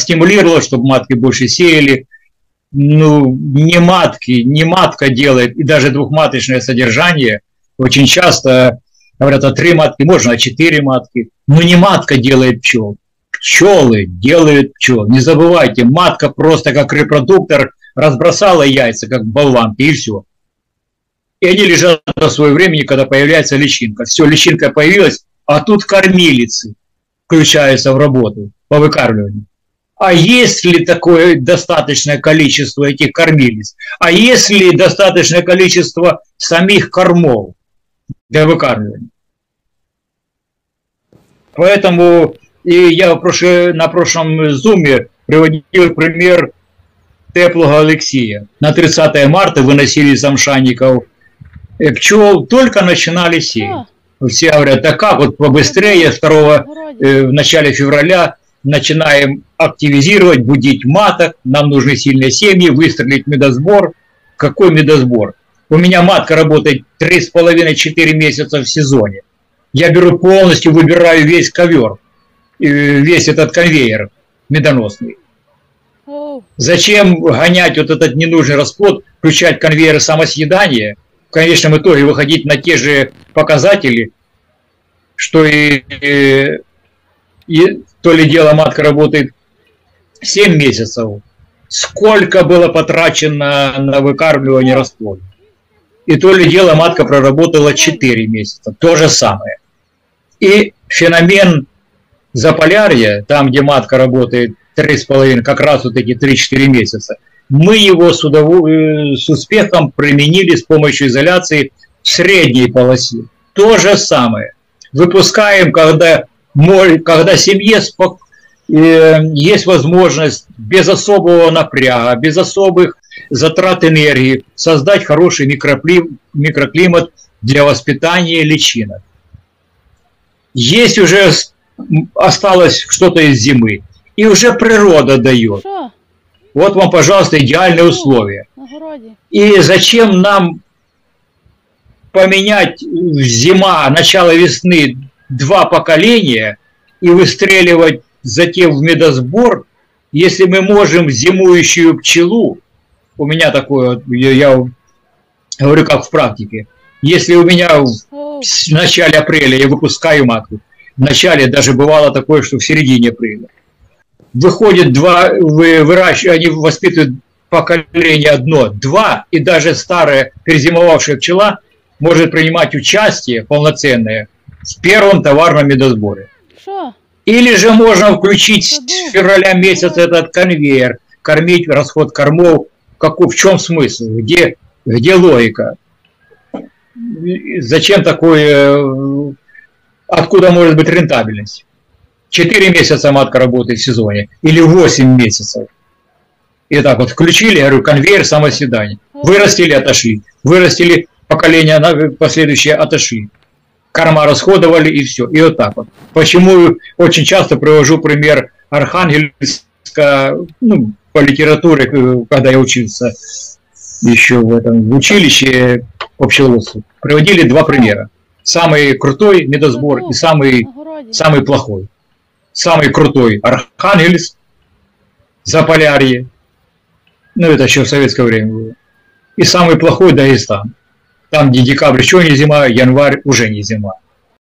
простимулировала, чтобы матки больше сеяли. Ну, не матки, не матка делает, и даже двухматочное содержание очень часто говорят, а три матки можно, а четыре матки. Но не матка делает пчел. Пчелы делают пчел. Не забывайте, матка просто как репродуктор разбросала яйца, как болванки, и все. И они лежат до своего времени, когда появляется личинка. Все, личинка появилась, а тут кормилицы включаются в работу по выкармливанию. А есть ли такое достаточное количество этих кормилиц? А есть ли достаточное количество самих кормов для выкармливания? Поэтому и я на прошлом зуме приводил пример теплого Алексея. На 30 марта выносили из э, пчел, только начинали сеять. Все говорят, да как, вот побыстрее, 2 э, в начале февраля начинаем активизировать, будить маток, нам нужны сильные семьи, выстрелить медосбор. Какой медосбор? У меня матка работает 3,5-4 месяца в сезоне. Я беру полностью, выбираю весь ковер, весь этот конвейер медоносный. Зачем гонять вот этот ненужный расплод, включать конвейеры самосъедания, в конечном итоге выходить на те же показатели, что и, и, то ли дело матка работает 7 месяцев, сколько было потрачено на выкармливание расплода. И то ли дело матка проработала 4 месяца, то же самое. И феномен Заполярья, там, где матка работает 3,5, как раз вот эти 3-4 месяца, мы его с, удов... Э, с успехом применили с помощью изоляции в средней полосе. То же самое. Выпускаем, когда, когда семье спок... Э, есть возможность без особого напряга, без особых затрат энергии создать хороший микроклимат для воспитания личинок. Есть уже осталось что-то из зимы. И уже природа дает. Вот вам, пожалуйста, идеальные условия. И зачем нам поменять зима, начало весны два поколения и выстреливать затем в медосбор, если мы можем зимующую пчелу, у меня такое, я, говорю как в практике, если у меня в начале апреля я выпускаю матку, в начале даже бывало такое, что в середине апреля. Выходит два, вы, выращивают, они воспитывают поколение одно, два, и даже старая перезимовавшая пчела может принимать участие полноценное в первом товарном медосборе. Шо? Или же можно включить с февраля месяца этот конвейер, кормить расход кормов. Какой, в чем смысл? Где, где логика? Зачем такое откуда может быть рентабельность. Четыре месяца матка работает в сезоне или восемь месяцев. И так вот включили, я говорю, конвейер самоседания. Вырастили, отошли. Вырастили, поколение последующее отошли. Корма расходовали и все. И вот так вот. Почему очень часто привожу пример Архангельска, ну, по литературе, когда я учился еще в этом в училище по пчеловодству, приводили два примера самый крутой медосбор и самый, самый плохой. Самый крутой Архангельск, Заполярье, ну это еще в советское время было. И самый плохой Дагестан. Там, где декабрь еще не зима, январь уже не зима.